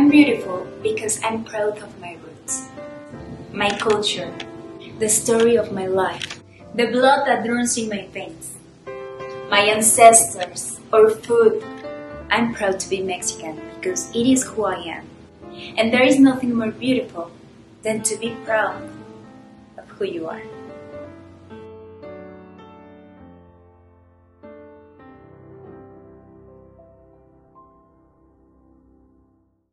I'm beautiful because I'm proud of my roots, my culture, the story of my life, the blood that runs in my veins, my ancestors, or food. I'm proud to be Mexican because it is who I am. And there is nothing more beautiful than to be proud of who you are.